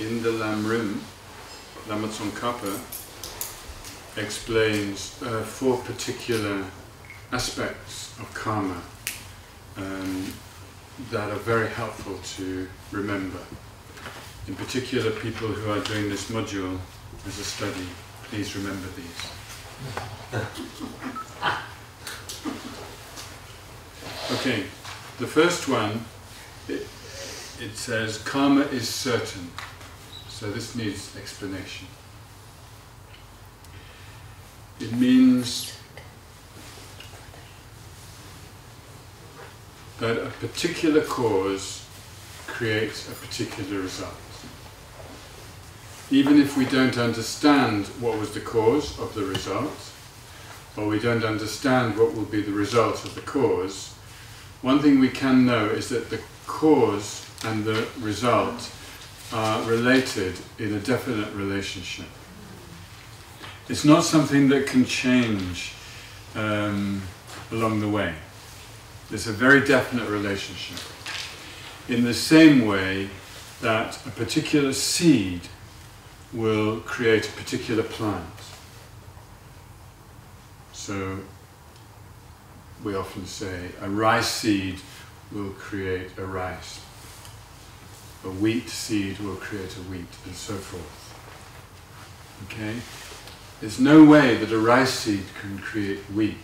in the Lamrim, Lama Tsongkhapa, explains uh, four particular aspects of karma um, that are very helpful to remember. In particular, people who are doing this module as a study, please remember these. Okay, the first one, it, it says karma is certain. So this needs explanation. It means that a particular cause creates a particular result. Even if we don't understand what was the cause of the result, or we don't understand what will be the result of the cause, one thing we can know is that the cause and the result are related in a definite relationship. It's not something that can change um, along the way. There's a very definite relationship. In the same way that a particular seed will create a particular plant. So we often say a rice seed will create a rice, a wheat seed will create a wheat, and so forth. Okay? There's no way that a rice seed can create wheat,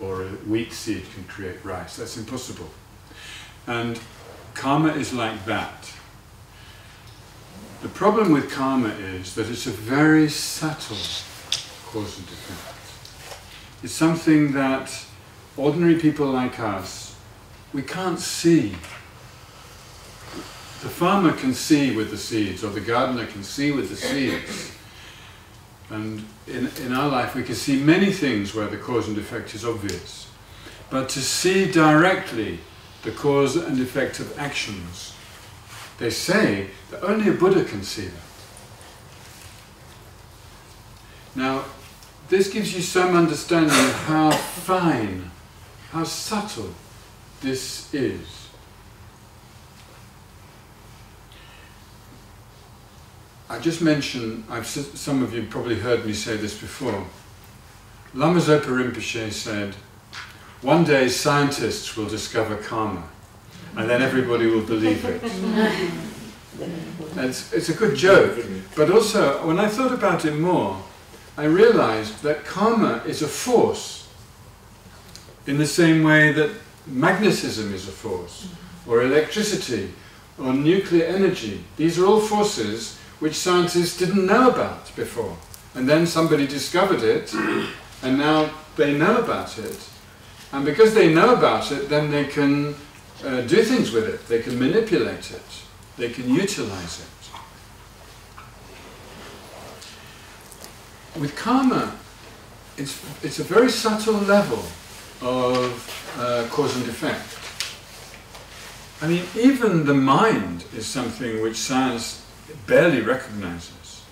or a wheat seed can create rice. That's impossible. And karma is like that. The problem with karma is that it's a very subtle cause and effect. It's something that ordinary people like us, we can't see. The farmer can see with the seeds, or the gardener can see with the seeds. And in, in our life, we can see many things where the cause and effect is obvious. But to see directly the cause and effect of actions, they say that only a Buddha can see that. Now, this gives you some understanding of how fine, how subtle this is. I just mentioned, I've, some of you probably heard me say this before. Lama Zopa Rinpoche said, one day scientists will discover karma, and then everybody will believe it. it's, it's a good joke, but also, when I thought about it more, I realized that karma is a force, in the same way that magnetism is a force, or electricity, or nuclear energy. These are all forces which scientists didn't know about before. And then somebody discovered it, and now they know about it. And because they know about it, then they can uh, do things with it. They can manipulate it. They can utilize it. With karma, it's, it's a very subtle level of uh, cause and effect. I mean, even the mind is something which science barely recognizes.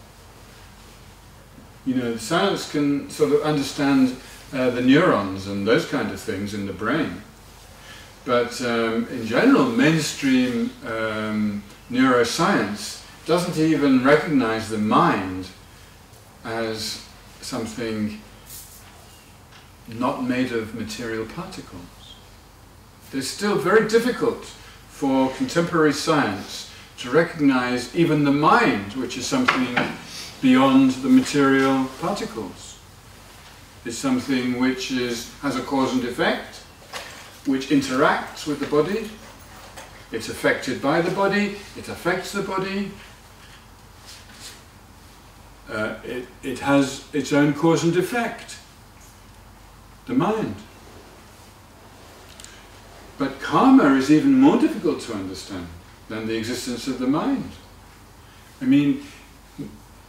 You know, science can sort of understand uh, the neurons and those kind of things in the brain. But um, in general, mainstream um, neuroscience doesn't even recognize the mind as something not made of material particles. It's still very difficult for contemporary science to recognize even the mind, which is something beyond the material particles. It's something which is, has a cause and effect, which interacts with the body. It's affected by the body, it affects the body. Uh, it, it has its own cause and effect, the mind. But karma is even more difficult to understand than the existence of the mind. I mean,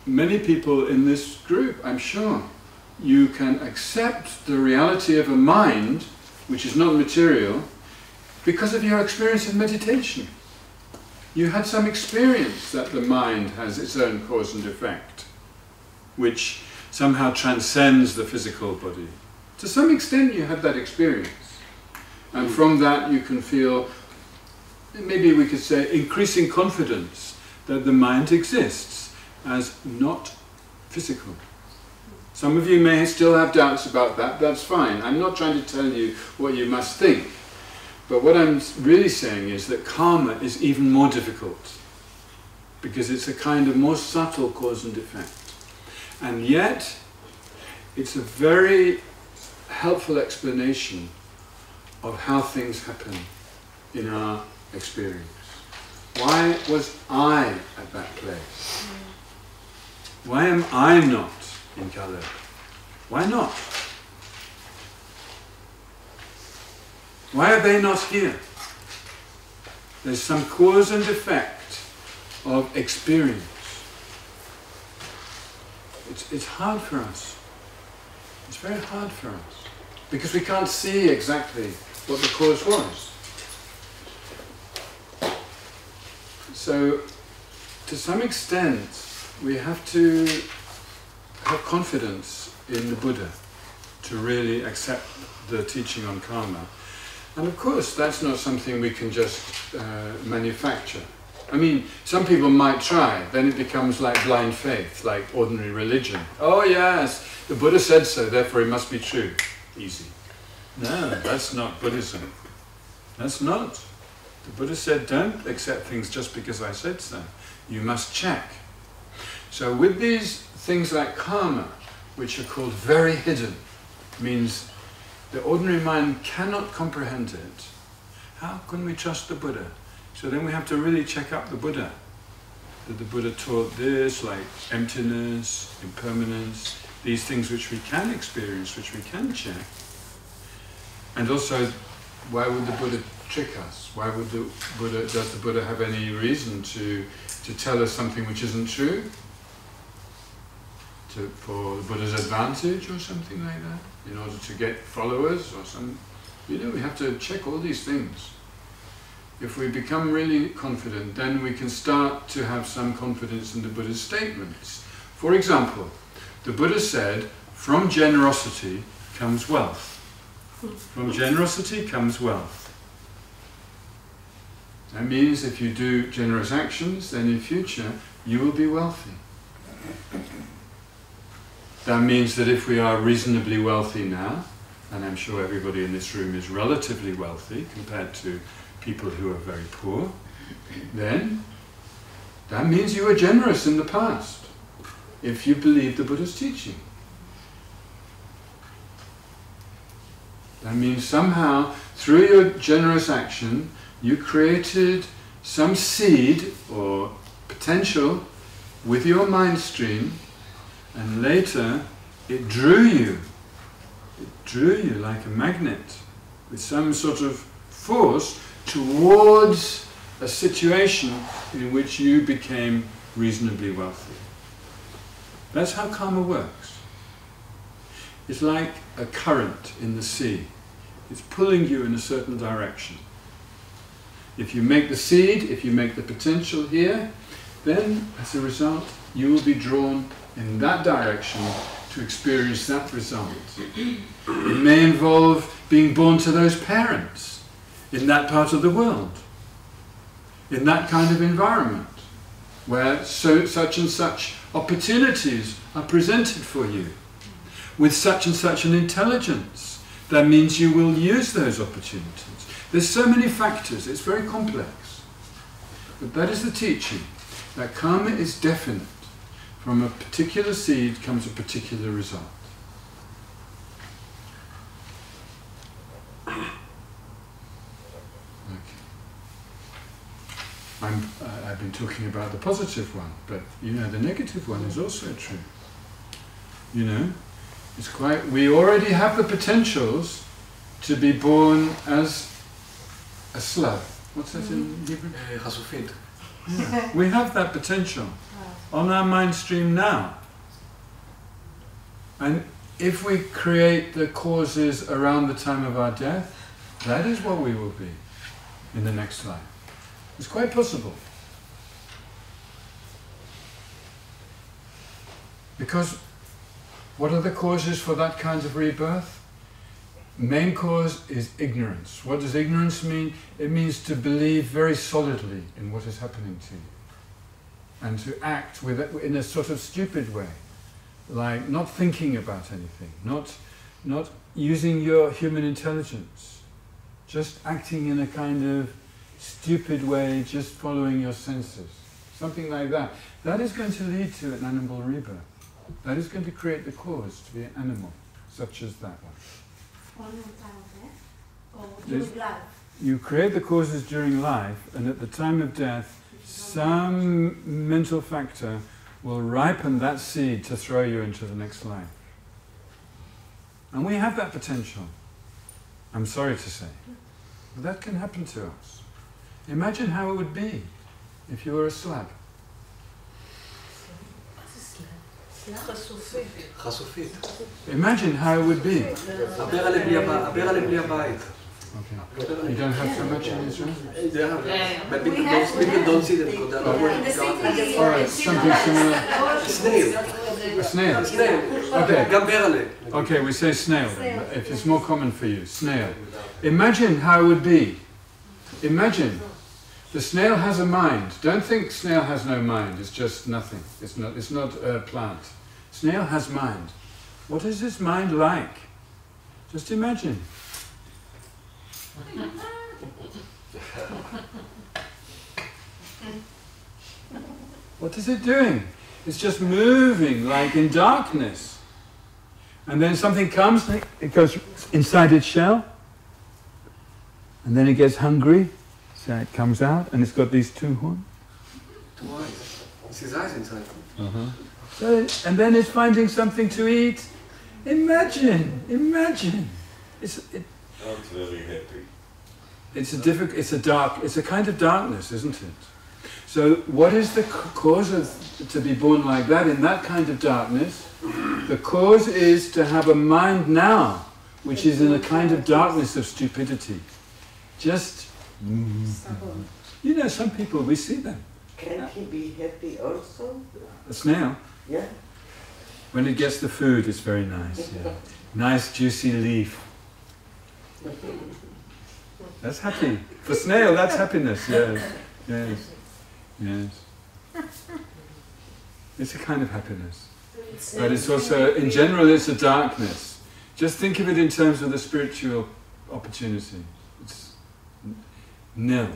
many people in this group, I'm sure, you can accept the reality of a mind which is not material because of your experience in meditation. You had some experience that the mind has its own cause and effect, which somehow transcends the physical body. To some extent you had that experience. And from that you can feel, maybe we could say, increasing confidence that the mind exists as not physical. Some of you may still have doubts about that, that's fine. I'm not trying to tell you what you must think. But what I'm really saying is that karma is even more difficult because it's a kind of more subtle cause and effect. And yet, it's a very helpful explanation of how things happen in our experience. Why was I at that place? Why am I not in Kaloka? Why not? Why are they not here? There's some cause and effect of experience. It's, it's hard for us. It's very hard for us because we can't see exactly what the cause was. So, to some extent, we have to have confidence in the Buddha to really accept the teaching on karma. And of course, that's not something we can just uh, manufacture. I mean, some people might try, then it becomes like blind faith, like ordinary religion. Oh yes, the Buddha said so, therefore it must be true. Easy. No, that's not Buddhism. That's not. The Buddha said, don't accept things just because I said so. You must check. So with these things like karma, which are called very hidden, means the ordinary mind cannot comprehend it. How can we trust the Buddha? So then we have to really check up the Buddha. That the Buddha taught this, like emptiness, impermanence, these things which we can experience, which we can check. And also, why would the Buddha trick us? Why would the Buddha, does the Buddha have any reason to, to tell us something which isn't true? To, for the Buddha's advantage or something like that? In order to get followers or some... You know, we have to check all these things if we become really confident, then we can start to have some confidence in the Buddha's statements. For example, the Buddha said, from generosity comes wealth. From generosity comes wealth. That means if you do generous actions, then in future you will be wealthy. That means that if we are reasonably wealthy now, and I'm sure everybody in this room is relatively wealthy compared to people who are very poor, then that means you were generous in the past, if you believe the Buddha's teaching. That means somehow, through your generous action, you created some seed or potential with your mind stream, and later it drew you. It drew you like a magnet with some sort of force towards a situation in which you became reasonably wealthy. That's how karma works. It's like a current in the sea. It's pulling you in a certain direction. If you make the seed, if you make the potential here, then as a result you will be drawn in that direction to experience that result. It may involve being born to those parents in that part of the world, in that kind of environment, where so, such and such opportunities are presented for you, with such and such an intelligence. That means you will use those opportunities. There's so many factors, it's very complex. But that is the teaching, that karma is definite. From a particular seed comes a particular result. I'm, I've been talking about the positive one, but you know, the negative one is also true. You know, it's quite, we already have the potentials to be born as a Slav. What's that in mm-hmm. Hebrew? Uh, yeah. we have that potential on our mind stream now. And if we create the causes around the time of our death, that is what we will be in the next life. It's quite possible. Because what are the causes for that kind of rebirth? Main cause is ignorance. What does ignorance mean? It means to believe very solidly in what is happening to you. and to act with it in a sort of stupid way, like not thinking about anything, not, not using your human intelligence, just acting in a kind of stupid way, just following your senses, something like that. That is going to lead to an animal rebirth. That is going to create the cause to be an animal, such as that one. One more time, okay? Or There's- during life. You create the causes during life, and at the time of death, some mental factor will ripen that seed to throw you into the next life. And we have that potential. I'm sorry to say. But that can happen to us. Imagine how it would be if you were a slab. חשופית. Imagine how it would be. הבר עלי בלי הבית. הבר עלי בלי הבית. Okay. You don't have so much in Israel? They have- Yeah. But people We have- don't, people don't see them because they're not In wearing the city, All right, something similar. snail. A snail. snail. Okay. גם בר עלי. Okay, we say snail then, Snail. if it's more common for you. Snail. Imagine how it would be. Imagine. the snail has a mind. Don't think snail has no mind. It's just nothing. It's not, it's not a plant. Snail has mind. What is this mind like? Just imagine. What is it doing? It's just moving like in darkness. And then something comes, it goes inside its shell, and then it gets hungry, so it comes out, and it's got these two horns. Two eyes. It's his eyes inside. Uh-huh. So, and then it's finding something to eat. Imagine, imagine. It's, it, Not very happy. it's a difficult, it's a dark, it's a kind of darkness, isn't it? So what is the cause of to be born like that in that kind of darkness? The cause is to have a mind now, which is in a kind of darkness of stupidity. Just, Mm-hmm. you know, some people, we see them. Can't he be happy also? A snail, Yeah. when it gets the food, it's very nice. Yeah. Nice juicy leaf. That's happy. For snail, that's happiness. Yes, yes, yes. It's a kind of happiness. But it's also, in general, it's a darkness. Just think of it in terms of the spiritual opportunity. Nil.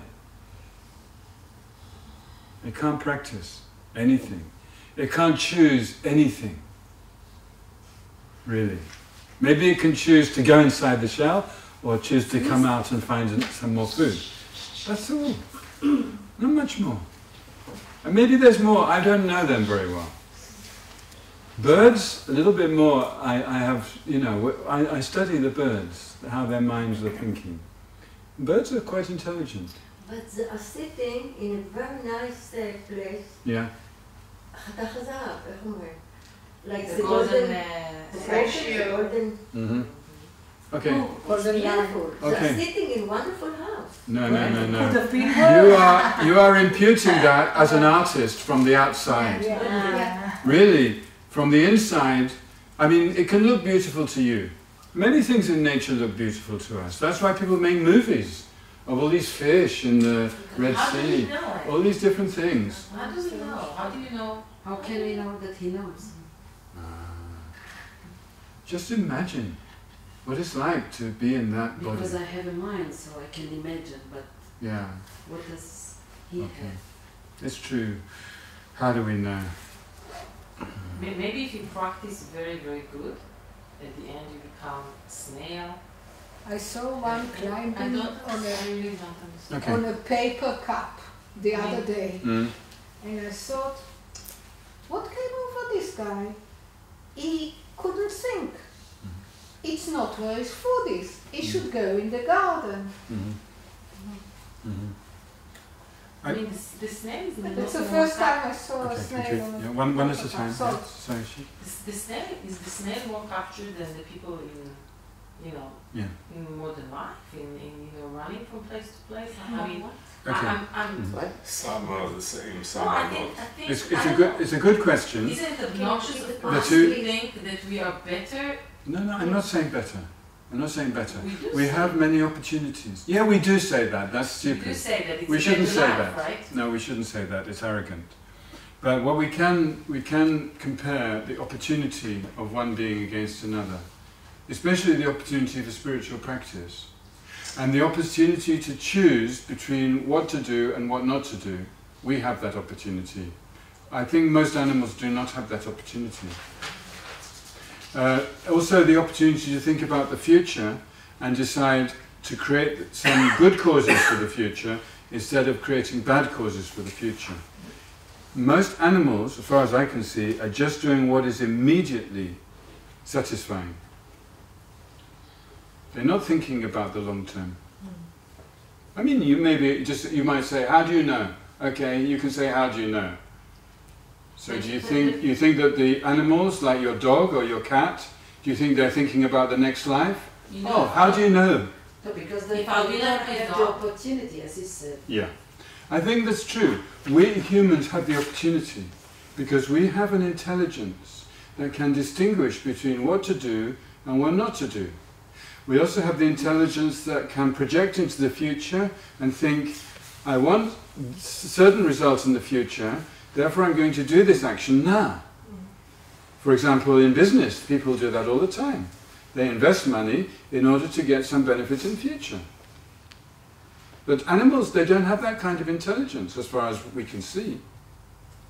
It can't practice anything. It can't choose anything. Really. Maybe it can choose to go inside the shell or choose to come out and find some more food. That's all. Not much more. And maybe there's more. I don't know them very well. Birds, a little bit more. I, I have, you know, I, I study the birds, how their minds are thinking. Birds are quite intelligent. But they are sitting in a very nice uh, place. Yeah. חתך הזהב, איך אומרים? Like The the golden golden, uh, the ratio. golden, Mm-hmm. Okay. oh, it's beautiful. They Okay. are sitting in wonderful house. No, no, no, no. The people. You are you are imputing that as an artist from the outside. Yeah. Really, from the inside, I mean, it can look beautiful to you. Many things in nature look beautiful to us. That's why people make movies of all these fish in the Red How Sea, all these different things. How do we know? How do you know? How can we know that he knows? Ah. Just imagine what it's like to be in that body. Because I have a mind, so I can imagine, but Yeah, what does he Okay. have? it's true. How do we know? Maybe if you practice very, very good, at the end you become snail. I saw one climbing on I a, really. Okay. on a paper cup the other day. Mm. And I thought, what came over this guy? He couldn't think. It's not where his food is. He should go in the garden. Mhm. Mhm. I mean, the, s- the snail is in the That's the first time I saw a Okay, snail thank you. on a Yeah, one, one at a paper time. cup. So, Sorry, she. The, the snail is the snail more captured than the people in, you know, Yeah. in modern life, in, in you know, running from place to place. I mean, Okay. I, I'm, I'm, Mhm. Some are the same, some no, I are think, not. It's, it's a good it's a good question. Isn't it obnoxious of The us to think that we are better? No, no, I'm not saying better. I'm not saying better. We do We say- have many opportunities. Yeah, we do say that. That's We do stupid. say that We shouldn't say that. right? No, we shouldn't say that. It's arrogant. But what we can we can compare the opportunity of one being against another, especially the opportunity for spiritual practice, and the opportunity to choose between what to do and what not to do. We have that opportunity. I think most animals do not have that opportunity. Uh, also, the opportunity to think about the future and decide to create some good causes for the future instead of creating bad causes for the future. Most animals, as far as I can see, are just doing what is immediately satisfying. They're not thinking about the long term. I mean, you maybe just you might say, "How do you know?" Okay, you can say, "How do you know?" So, do you think you think that the animals, like your dog or your cat, do you think they're thinking about the next life? You know, Oh, how do you know? No, because they don't have have the opportunity, as you said. Yeah, I think that's true. We humans have the opportunity because we have an intelligence that can distinguish between what to do and what not to do. We also have the intelligence that can project into the future and think, I want certain results in the future, therefore I'm going to do this action now. For example, in business, people do that all the time. They invest money in order to get some benefit in future. But animals, they don't have that kind of intelligence as far as we can see.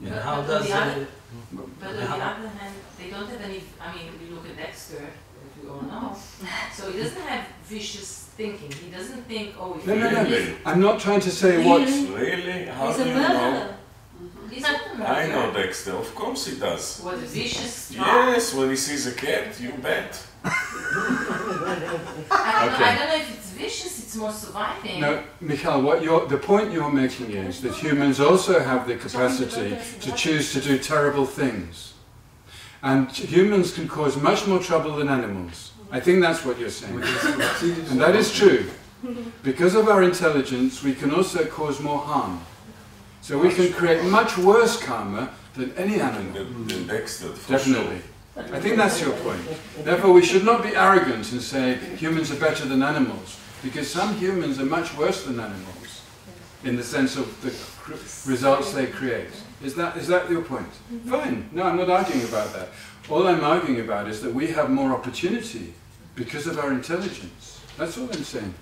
But- how but on does the other- hmm? But on the other hand, they don't have any. I mean, if you look at Dexter, as you all know, so he doesn't have vicious thinking. He doesn't think, oh, if No, no, no, no. Really? I'm not trying to say what. Really? How He's do a you know? murderer. he's not a I know Dexter, of course he does. Was vicious, strong. Yes, when he sees a cat, you bet. I, don't know, Okay. I don't know if it's vicious. It's more surviving. No, Mikhail, what you're, the point you're making is that humans also have the capacity to choose to do terrible things. And humans can cause much more trouble than animals. I think that's what you're saying. And that is true. Because of our intelligence, we can also cause more harm. So we can create much worse karma than any animal. Than than Dexter, for Definitely. I think that's your point. Therefore, we should not be arrogant and say humans are better than animals, because some humans are much worse than animals in the sense of the cr- results they create. Is that, is that your point? Mm-hmm. Fine. No, I'm not arguing about that. All I'm arguing about is that we have more opportunity because of our intelligence. That's all I'm saying.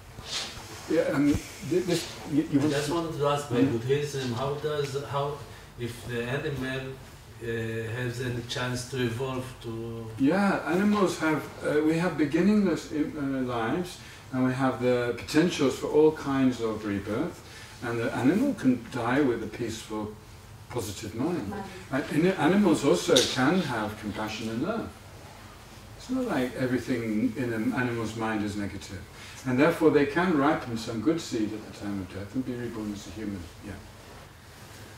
Yeah, um, thi- this, you, you I just wanted to ask by Mhm. Buddhism, how does how if the animal uh, has any chance to evolve to Yeah, animals have, uh, we have beginningless uh, lives and we have the potentials for all kinds of rebirth and the animal can die with a peaceful, positive mind. And and animals also can have compassion and love. It's not like everything in an animal's mind is negative. And therefore they can ripen some good seed at the time of death and be reborn as a human. Yeah.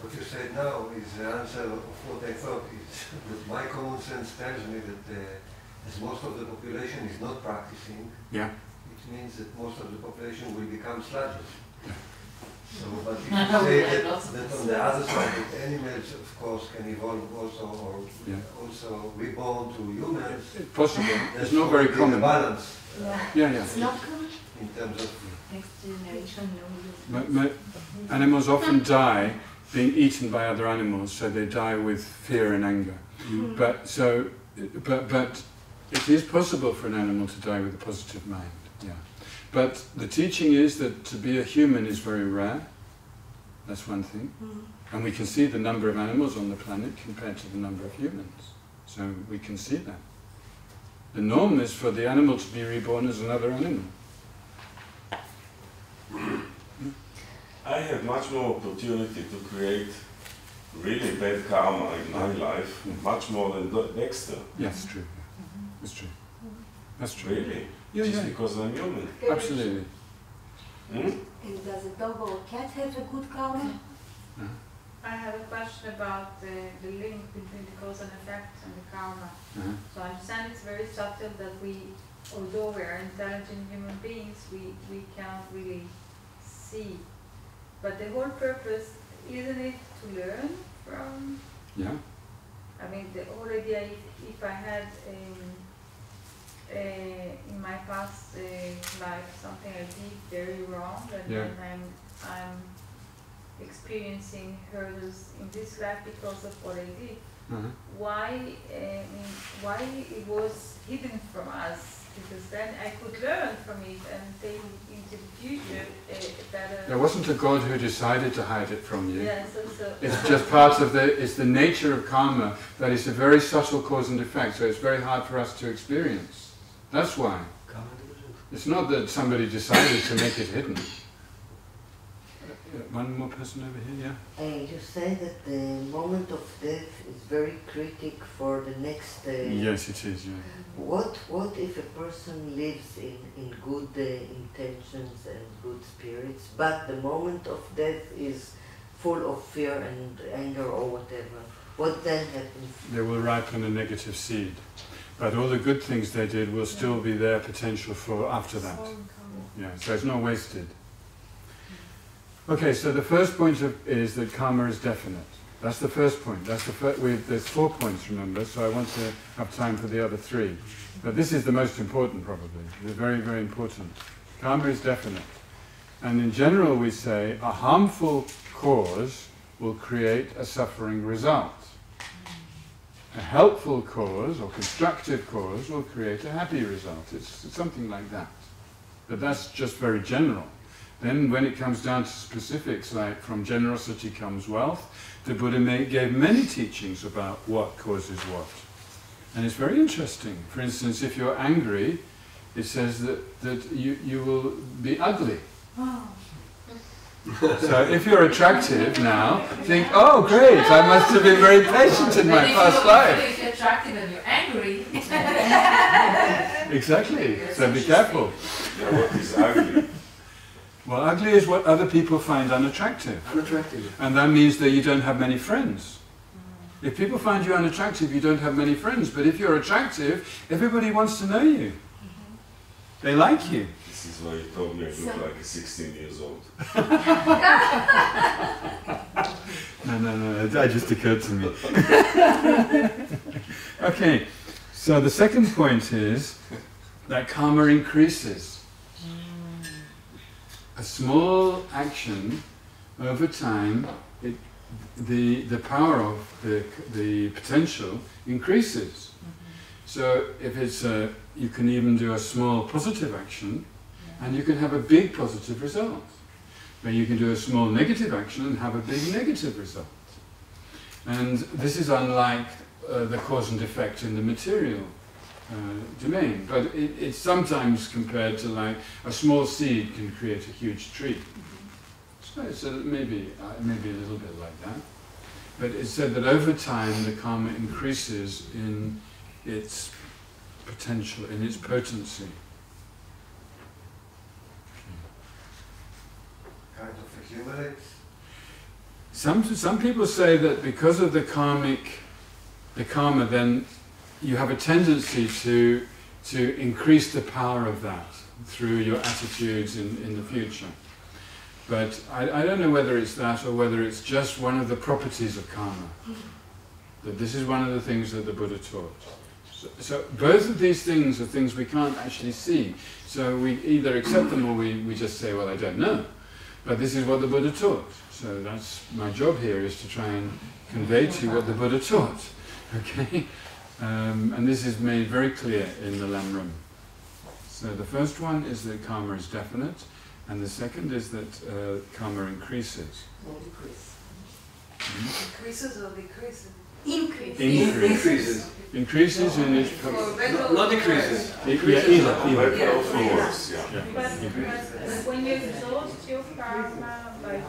What you said now is the answer of what I thought is that my common sense tells me that uh, as most of the population is not practicing, Yeah. it means that most of the population will become sludges. So, but if you say that, that on the other side, that animals of course can evolve also or Yeah. also reborn to humans, It's possible. that's It's not very common. balance Yeah, yeah. It's not common. in terms of Next generation, no. But, but animals often die being eaten by other animals, so they die with fear and anger. Hmm. But so, but but it is possible for an animal to die with a positive mind. Yeah. But the teaching is that to be a human is very rare. That's one thing, mm-hmm. and we can see the number of animals on the planet compared to the number of humans. So we can see that. The norm is for the animal to be reborn as another animal. I have much more opportunity to create really bad karma in my life, mm-hmm. much more than Do- Dexter. Yes, it's true. It's true. That's true. Really? Yeah, Just yeah. because I'm human. Absolutely. Hmm? And does a dog or a cat have a good karma? I have a question about the, the link between the cause and effect and the karma. Uh-huh. So I understand it's very subtle that we, although we are intelligent human beings, we, we can't really see. But the whole purpose, isn't it to learn from, Yeah. I mean, the whole idea, if, if I had um, uh, in my past uh, life something I did very wrong, and Yeah. then I'm, I'm experiencing hurdles in this life because of what I did. Uh-huh. Why, uh, why it was hidden from us? Because then I could learn from it and take into the future uh, better. There wasn't a God who decided to hide it from you. Yeah, so, so. It's just part of the, it's the nature of karma that is a very subtle cause and effect, so it's very hard for us to experience. That's why. It's not that somebody decided to make it hidden. Uh, One more person over here, yeah? Uh, you say that the moment of death is very critic for the next. Uh, Yes, it is, yeah. What What if a person lives in in good uh, intentions and good spirits, but the moment of death is full of fear and anger or whatever? What then happens? They will ripen a negative seed. But all the good things they did will still be there potential for after that. Yeah, so it's not wasted. Okay, so the first point of, is that karma is definite. That's the first point. That's the fir- we there's four points, remember, so I want to have time for the other three. But this is the most important, probably. It's very, very important. Karma is definite. And in general, we say a harmful cause will create a suffering result. A helpful cause or constructive cause will create a happy result. It's, it's something like that. But that's just very general. Then, when it comes down to specifics, like from generosity comes wealth, the Buddha ma- gave many teachings about what causes what. And it's very interesting. For instance, if you're angry, it says that, that you, you will be ugly. Oh. So if you're attractive now, think, oh great, I must have been very patient in my past life. If you're attractive and you're angry. Exactly. So be careful. What is ugly? Well, ugly is what other people find unattractive. Unattractive. And that means that you don't have many friends. If people find you unattractive, you don't have many friends. But if you're attractive, everybody wants to know you. They like you. This is why you told me I look like a 16 years old. No, no, no, that just occurred to me. okay, so the second point is that karma increases. A small action over time, it, the, the power of the, the potential increases. Mm-hmm. So if it's a, you can even do a small positive action and you can have a big positive result. But you can do a small negative action and have a big negative result. And this is unlike uh, the cause and effect in the material uh, domain. But it, it's sometimes compared to like a small seed can create a huge tree. So it's a, maybe, uh, maybe a little bit like that. But it's said that over time the karma increases in its potential, in its potency. Some, some people say that because of the karmic, the karma, then you have a tendency to, to increase the power of that through your attitudes in, in the future. But I, I don't know whether it's that or whether it's just one of the properties of karma. That this is one of the things that the Buddha taught. So, so both of these things are things we can't actually see. So we either accept them or we, we just say, well, I don't know. But this is what the Buddha taught. So that's my job here is to try and convey to you what the Buddha taught. Okay? Um, and this is made very clear in the Lamrim. So the first one is that karma is definite, and the second is that uh, karma increases. Hmm? Increases or decreases? Increase. Increases. Increases in its For po- regular Not decreases. Yeah, either, either. Like both words, yeah. Yeah. But, but when you exhaust your karma by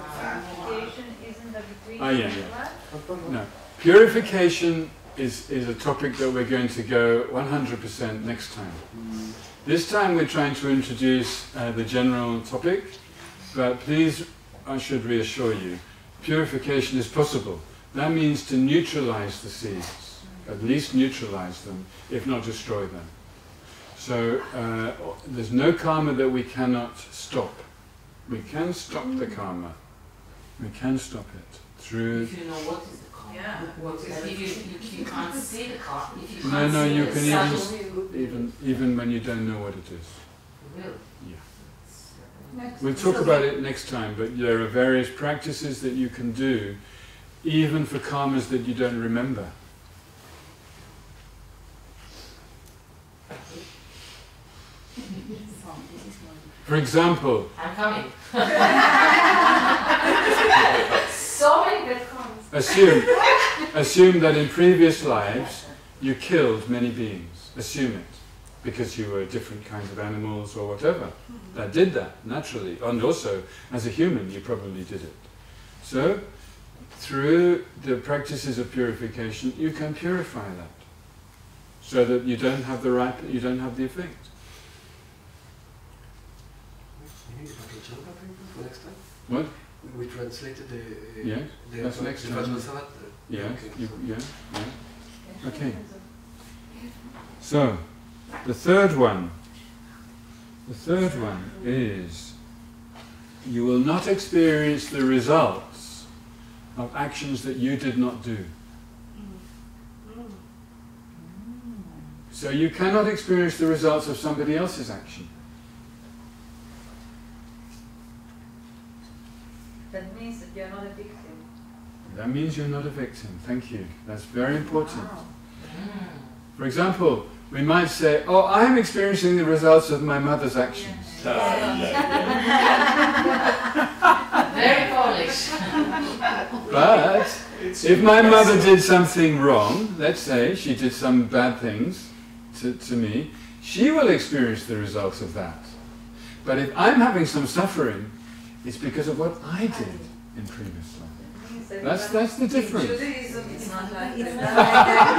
purification, isn't that decreasing Ah, yeah, yeah. No. Purification is, is a topic that we're going to go 100% next time. This time we're trying to introduce uh, the general topic, but please, I should reassure you, purification is possible. That means to neutralize the seeds, at least neutralize them, if not destroy them. So uh, there's no karma that we cannot stop. We can stop the karma. We can stop it through If you know what is the karma. Yeah. What is, if you, you, you can't see the karma, if you No, can't no, see you the can even subtle, even even when you don't know what it is. Really? Yeah. Next. We'll talk about it next time, but there are various practices that you can do, even for karmas that you don't remember. For example, I'm coming. so many good comments. assume, assume that in previous lives you killed many beings. Assume it, because you were different kinds of animals or whatever that did that naturally, and also as a human you probably did it. So, through the practices of purification, you can purify that, so that you don't have the right, you don't have the effect. Maybe Vajrachandra paper for next time? What? We translated the... Uh, yeah, the that's the next time. Uh, yeah, Okay, you, yeah, yeah. Okay. So, the third one. The third one is you will not experience the results of actions that you did not do. So you cannot experience the results of somebody else's action. That means that you're not a victim. That means you're not a victim. Thank you. That's very important. Mm. For example, we might say, Oh, I'm experiencing the results of my mother's actions. Ah, Very Polish. But if my mother did something wrong, let's say she did some bad things to, to me, she will experience the results of that. But if I'm having some suffering, it's because of what I did in previous life. That's, that's the difference. Judaism it's not like It's that. not like that.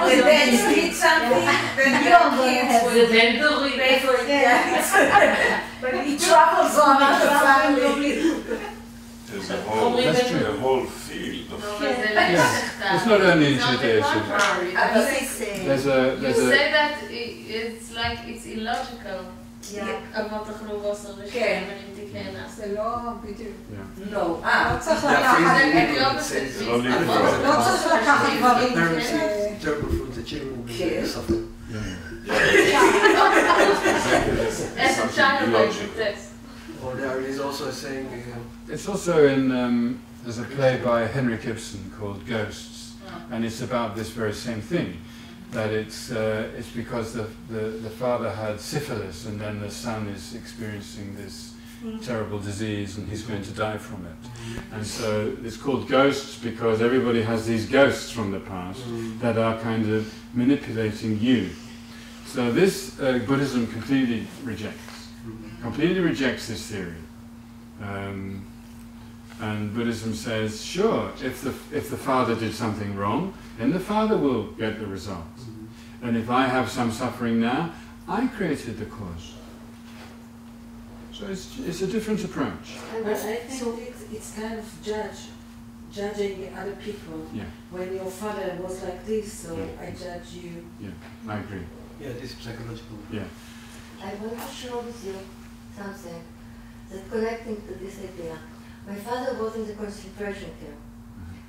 But then you hit something, then your kids will then do repay for it. But it travels on the family. There's a whole, that's a whole field of yeah. It's not only education. There's a, there's you a, say that it's like it's illogical. Yeah. about the לא, אה, לא צריך לקחת דברים. Or there is also a saying. It's also in um, there's a play by Henrik Ibsen called Ghosts, and it's about this very same thing that it's uh, it's because the, the, the father had syphilis and then the son is experiencing this terrible disease, and he's going to die from it. And so it's called ghosts because everybody has these ghosts from the past that are kind of manipulating you. So this uh, Buddhism completely rejects, completely rejects this theory. Um, and Buddhism says, sure, if the, if the father did something wrong, then the father will get the results. And if I have some suffering now, I created the cause. So it's, it's a different approach. But I think it's, it's kind of judge, judging other people. Yeah, When your father was like this, so Yeah. I judge you. yeah, I agree. yeah, this psychological. Yeah. I want to share with you something that connecting to this idea. My father was in the concentration camp.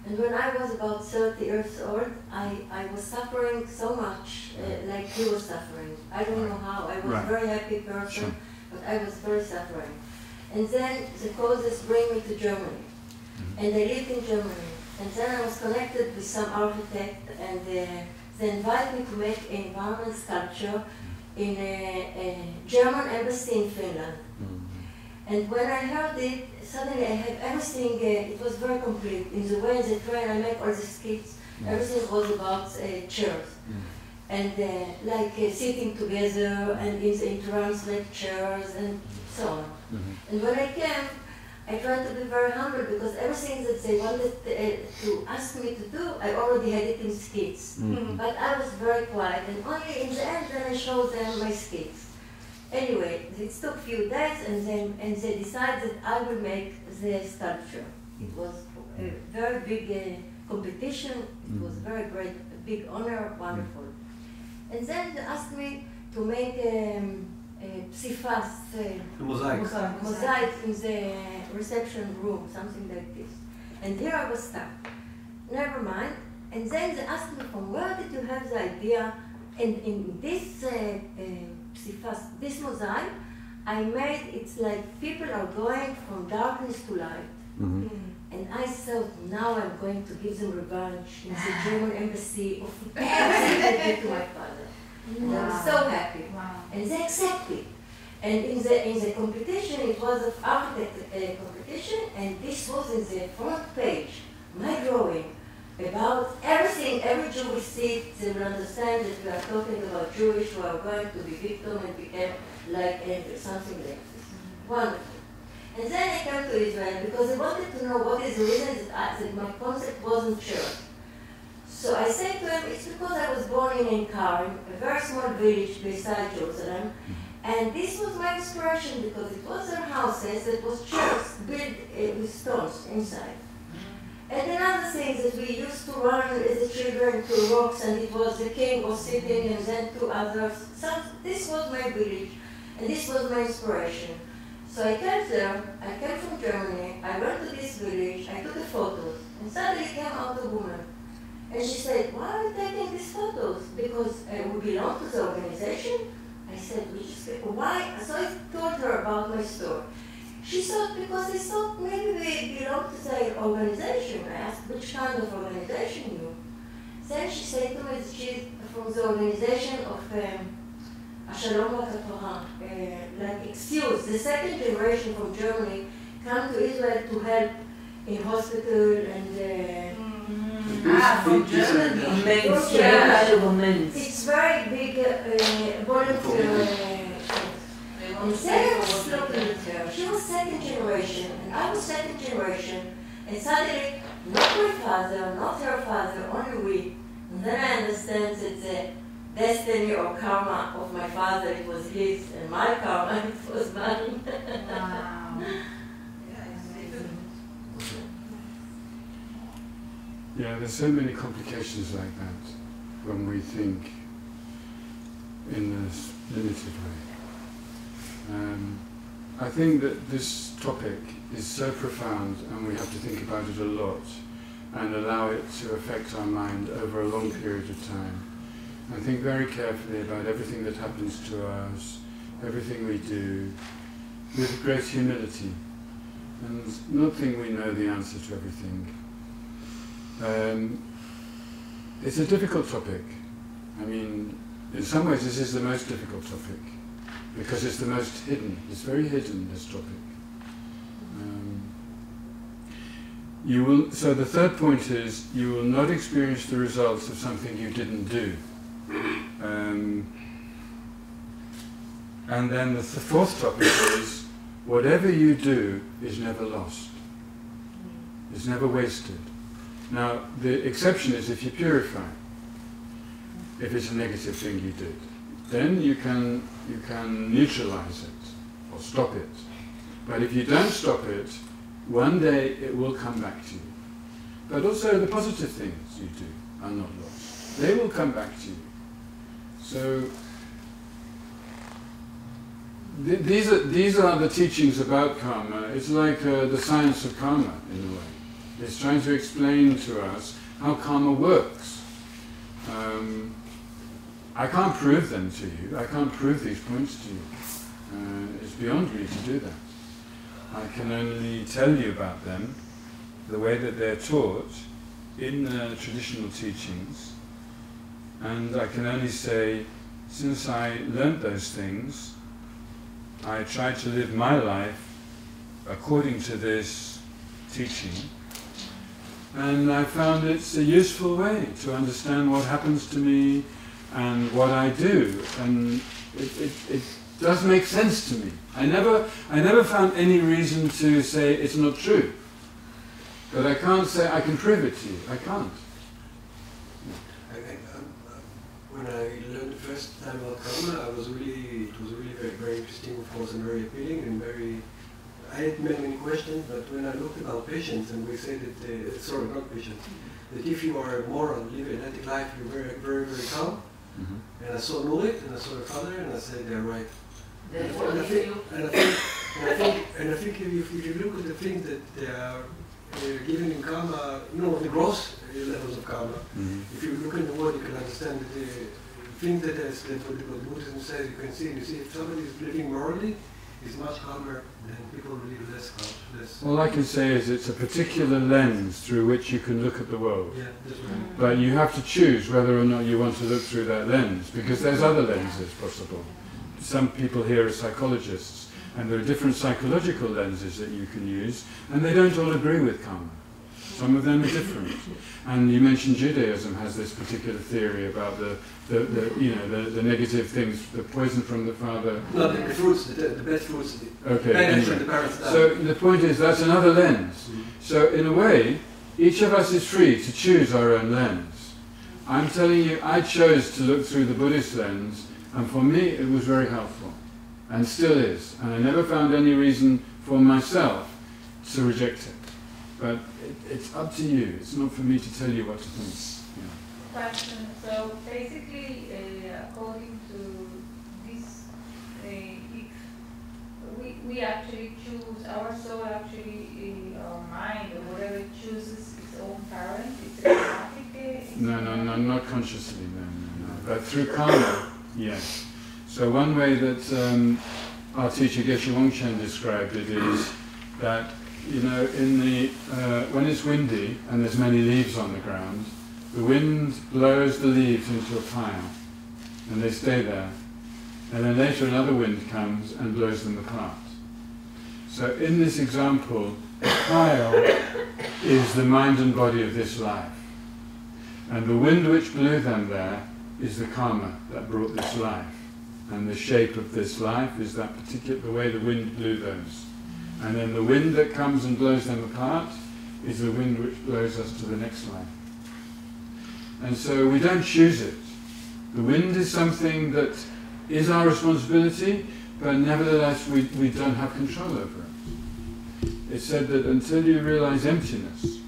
And when I was about 30 years old, I, I was suffering so much, uh, like he was suffering. I don't know how. I was Right. a very happy person, Sure. But I was very suffering. And then the causes bring me to Germany. Mhm. And I lived in Germany. And then I was connected with some architect, and uh, they invited me to make an environment sculpture in a, a German embassy in Finland. And when I heard it, suddenly I had everything, uh, it was very complete. In the way the train, I make all the skits, everything was about uh, chairs. And uh, like uh, sitting together and in the entrance like chairs and so on. Mhm. And when I came, I tried to be very humble because everything that they wanted uh, to ask me to do, I already had it in skits. Mhm. But I was very quiet, and only in the end then I showed them my skits. Anyway, it took a few days, and then and they decided that I will make the sculpture. It was a very big uh, competition. It was very great, a big honor, wonderful. And then they asked me to make um, a psifas, uh, Mosaic. mosaic in the reception room, something like this. And here I was stuck. Never mind. And then they asked me from where did you have the idea And in this uh, uh, psiphas, this mosaic, I made it's like people are going from darkness to light. Mhm. And I thought now I'm going to give them revenge in the German embassy of everything they did to my father. And I was so happy. And they accepted. And in the in the competition, it was an architect uh, competition, and this was in the front page, my drawing about everything. Every Jew it, they will understand that we are talking about Jewish who are going to be victim and become like angels, something like this. Wonderful. And then I came to Israel because I wanted to know what is the reason that, I, my concept wasn't sure. So I said to him, it's because I was born in Ein Karem, a very small village beside Jerusalem, and this was my inspiration because it was their houses that was just built uh, with stones inside. And another thing that we used to run as children to rocks, and it was the king was sitting and then two others. So this was my village, and this was my inspiration. So I came there, I came from Germany, I went to this village, I took the photos, and suddenly came out a woman. And she said, why are you taking these photos? Because uh, we belong to the organization? I said, why? So I told her about my story. She thought, because I thought maybe we belong to the organization. I asked, which kind of organization you? Then she said to me she's from the organization of um, like excuse, the second generation from Germany come to Israel to help in hospital and uh, Ah, from Germany. Men's, yeah. It's very big uh, volunteer. Uh, and then I was looking at her. She was second generation, and I was second generation. And suddenly, not my father, not her father, only we. And then I understand that the destiny or karma of my father, it was his, and my karma, it was mine. Wow. Yeah, there's so many complications like that when we think in this limited way. Um, I think that this topic is so profound and we have to think about it a lot and allow it to affect our mind over a long period of time. And think very carefully about everything that happens to us, everything we do, with great humility and not think we know the answer to everything. Um, it's a difficult topic. I mean, in some ways, this is the most difficult topic because it's the most hidden. It's very hidden. This topic. Um, you will. So the third point is you will not experience the results of something you didn't do. Um, and then the th- fourth topic is whatever you do is never lost. It's never wasted. Now, the exception is if you purify, if it's a negative thing you did. Then you can, you can neutralize it or stop it. But if you don't stop it, one day it will come back to you. But also the positive things you do are not lost. They will come back to you. So th- these, are, these are the teachings about karma. It's like uh, the science of karma in a way. It's trying to explain to us how karma works. Um, I can't prove them to you. I can't prove these points to you. Uh, it's beyond me to do that. I can only tell you about them the way that they're taught in the traditional teachings. And I can only say, since I learned those things, I try to live my life according to this teaching. And I found it's a useful way to understand what happens to me and what I do. And it, it, it does make sense to me. I never, I never found any reason to say it's not true. But I can't say I can prove it to you. I can't. I, I, um, uh, when I learned the first time about karma, I was really, it was really very, very interesting, of course, and very appealing and very. I had many, many questions, but when I looked about patience, and we say that, uh, sorry, not patience, that if you are moral, live an ethic life, you're very, very, very calm. Mm-hmm. And I saw Nurit, and I saw her father, and I said, they're right. They And I think, and I think, and I think, and I think if, you- if you look at the things that they are uh, given in karma, you know, the gross levels of karma, Mhm. if you look in the word, you can understand that uh, things that, is, that Buddhism says you can see. You see, if somebody is living morally, he's much calmer than people who live less calm. Less All I can say is it's a particular lens through which you can look at the world. Yeah, that's right. But you have to choose whether or not you want to look through that lens, because there's other lenses possible. Some people here are psychologists, and there are different psychological lenses that you can use, and they don't all agree with karma. Some of them are different. And you mentioned Judaism has this particular theory about the, the, the you know, the, the negative things, the poison from the father. No, the, the fruits, the, the best fruits. Okay, anyway. the parents. So the point is that's another lens. So in a way, each of us is free to choose our own lens. I'm telling you, I chose to look through the Buddhist lens, and for me it was very helpful, and still is. And I never found any reason for myself to reject it. But it's up to you. It's not for me to tell you what to think. Yeah. Question. So basically, uh, according to this, uh, if we, we actually choose, our soul actually, uh, our mind or whatever chooses its own parent, it's automatic. uh, No, no, no, not consciously, no, no, no. But through karma, yes. So one way that um, our teacher Geshe Wangchen described it is that, you know, in the, uh, when it's windy and there's many leaves on the ground, the wind blows the leaves into a pile and they stay there. And then later another wind comes and blows them apart. So in this example, the pile is the mind and body of this life. And the wind which blew them there is the karma that brought this life. And the shape of this life is that particular, the way the wind blew those. And then the wind that comes and blows them apart is the wind which blows us to the next life. And so we don't choose it. The wind is something that is our responsibility, but nevertheless we, we don't have control over it. It's said that until you realize emptiness,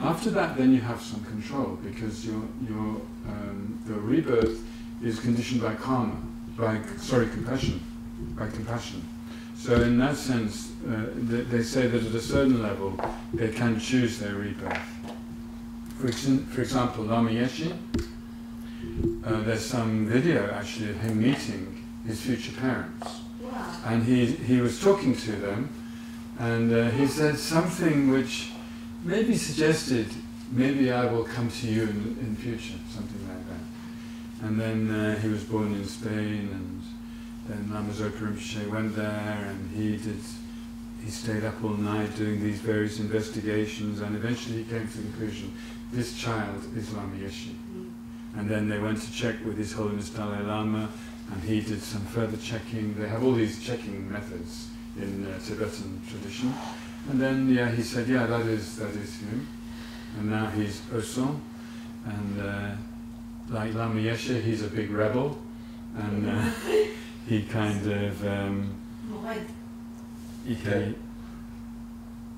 after that, then you have some control because your your um, your rebirth is conditioned by karma, by sorry compassion, by compassion. So in that sense, uh, they, they say that at a certain level, they can choose their rebirth. For, ex- for example, Lama Yeshe, uh, there's some video actually of him meeting his future parents, Wow. and he he was talking to them, and uh, he said something which maybe suggested maybe I will come to you in, in future, something like that. And then uh, he was born in Spain, and then Lama Zopa Rinpoche went there, and he did. He stayed up all night doing these various investigations, and eventually he came to the conclusion: this child is Lama Yeshe. And then they went to check with His Holiness Dalai Lama, and he did some further checking. They have all these checking methods in uh, Tibetan tradition. And then, yeah, he said, yeah, that is that is him. And now he's Osel, and uh, like Lama Yeshe, he's a big rebel, and uh, he kind of um, he,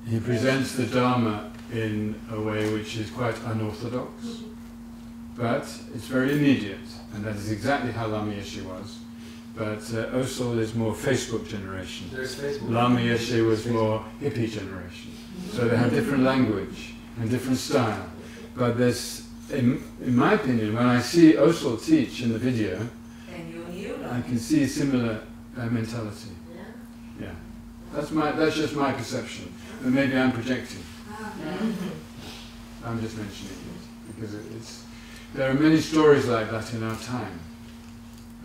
he presents the Dharma in a way which is quite unorthodox, but it's very immediate, and that is exactly how Lama Yeshe was. But uh, Osel is more Facebook generation. Facebook. Lama Yeshe was more hippie generation. So they have different language and different style. But there's, in, in my opinion, when I see Osel teach in the video, And you knew I can see a similar uh, mentality. Yeah. That's my. That's just my perception. And maybe I'm projecting. I'm just mentioning it because it, it's. There are many stories like that in our time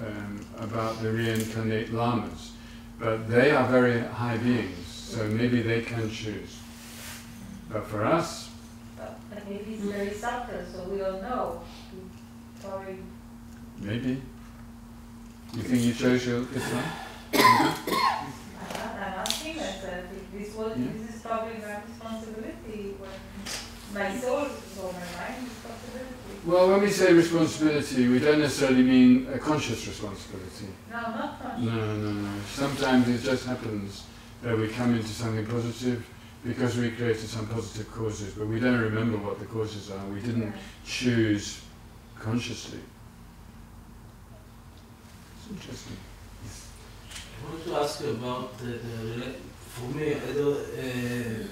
um, about the reincarnate lamas, but they are very high beings, so maybe they can choose. But for us, But but maybe it's very subtle, so we don't know. Sorry. maybe. You think you chose your Islam? I'm asking myself if this was, Yeah. this is probably my responsibility my soul or my mind responsibility. Well, when we say responsibility, we don't necessarily mean a conscious responsibility. No, not conscious. No, no, no. Sometimes it just happens that we come into something positive because we created some positive causes, but we don't remember what the causes are. We didn't choose consciously. Interesting. I want to ask you about the, the for me, I don't, uh,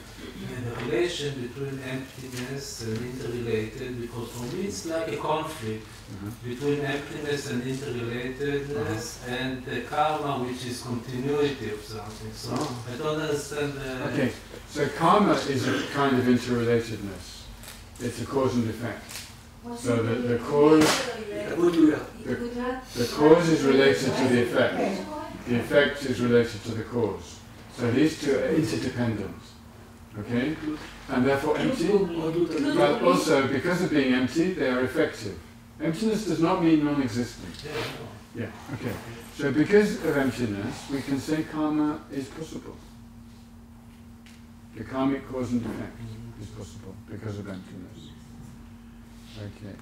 the relation between emptiness and interrelated because for me it's like a conflict Mhm. between emptiness and interrelatedness and the karma which is continuity of something. So Oh. I don't understand the Okay, so karma is a kind of interrelatedness. It's a cause and effect. So the, the cause, the, the cause is related to the effect. The effect is related to the cause. So these two are interdependent. Okay? And therefore empty, but also because of being empty, they are effective. Emptiness does not mean non-existent. Yeah. Yeah, okay. So because of emptiness, we can say karma is possible. The karmic cause and effect is possible because of emptiness. Okay.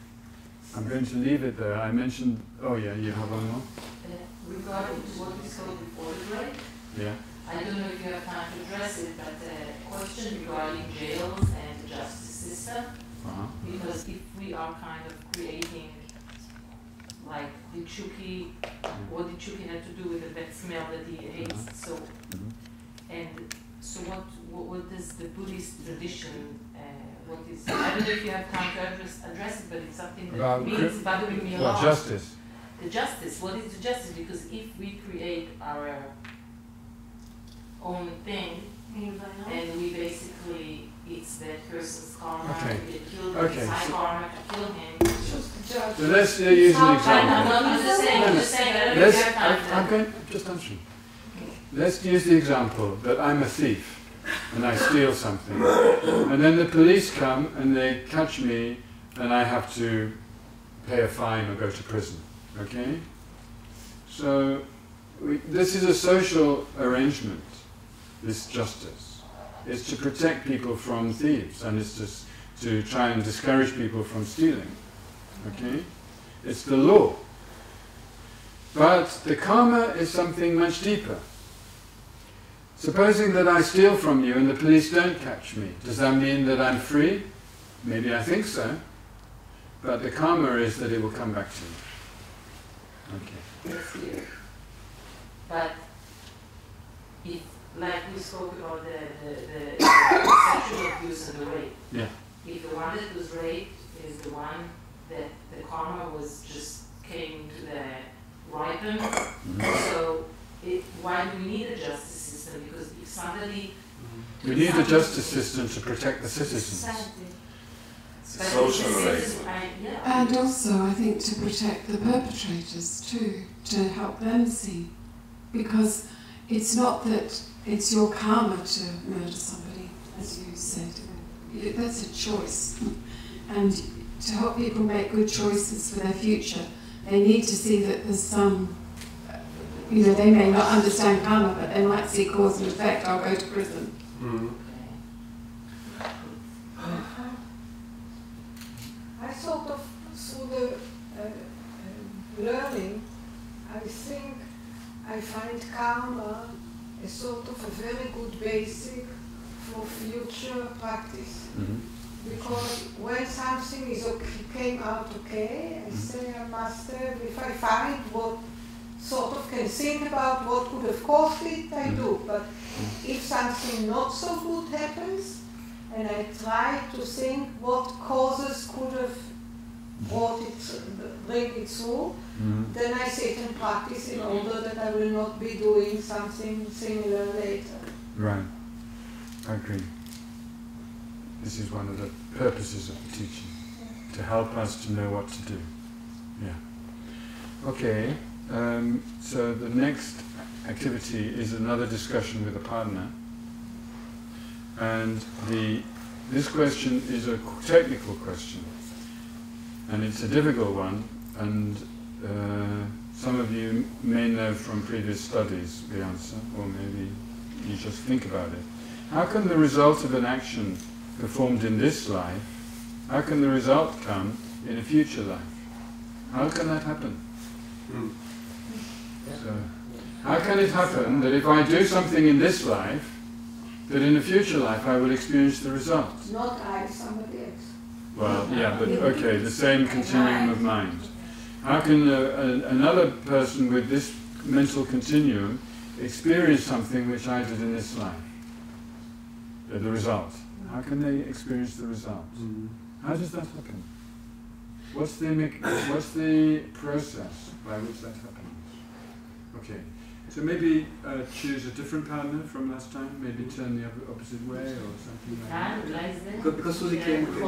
I'm going to leave it there. I mentioned, oh yeah, you have one more? Uh, Regarding to what we saw before the break, Yeah. I don't know if you have time to address it, but a question regarding jails and the justice system. Uh-huh. Because if we are kind of creating, like Dichuki, what Dichuki had to do with the bad smell that he hates, Mhm. so, Mhm. and so what, what, what does the Buddhist tradition, uh, what is, I don't know if you have time to address, address it, but it's something that cri- means bothering me a lot. justice. The justice, what is the justice? Because if we create our own thing, and we basically, it's that person's karma, Okay. we kill Okay, his high so- karma to kill him. So let's uh, use an example. I'm just saying, I'm just saying, I don't know if Let's, have time I'm going, just answering. Let's use the example that I'm a thief and I steal something. And then the police come and they catch me and I have to pay a fine or go to prison. Okay? So, we, this is a social arrangement, this justice. It's to protect people from thieves and it's just to try and discourage people from stealing. Okay? It's the law. But the karma is something much deeper. Supposing that I steal from you and the police don't catch me, does that mean that I'm free? Maybe I think so. But the karma is that it will come back to me. Okay. That's clear. But if, like we spoke about the, the, the sexual abuse and the rape, Yeah. if the one that was raped is the one that the karma was just came to the ripen, mm-hmm. so it, why do we need a justice system? Because We need a justice system to protect the citizens. Social the citizen- arrangement. I- yeah. And also, I think to protect the perpetrators too, to help them see. Because it's not that it's your karma to murder somebody, as you said. That's a choice. And to help people make good choices for their future, they need to see that there's some, you know, they may not understand karma, but they might see cause and effect. I'll go to prison. I sort of, through the uh, uh, learning, I think I find karma a sort of a very good basic for future practice. Mhm. Because when something is okay, came out okay, I say I must have, if I find what sort of can think about what could have caused it, I do. But if something not so good happens, and I try to think what causes could have brought it, bring it through, Mhm. then I sit and practice in order that I will not be doing something similar later. Right. I agree. This is one of the purposes of the teaching, to help us to know what to do. Yeah. Okay, um, so the next activity is another discussion with a partner. And the, this question is a technical question. And it's a difficult one, and uh, some of you may know from previous studies the answer, or maybe you just think about it. How can the result of an action performed in this life, how can the result come in a future life? How can that happen? So, how can it happen that if I do something in this life, that in a future life I will experience the result? Not I, somebody else. Well, yeah, but okay, the same continuum of mind. How can a, a, another person with this mental continuum experience something which I did in this life? uh, the result? How can they experience the result? How does that happen? What's the what's the process by which that happens? Okay. So maybe uh, choose a different partner from last time, maybe turn the opposite way or something like that. Because Susie came with.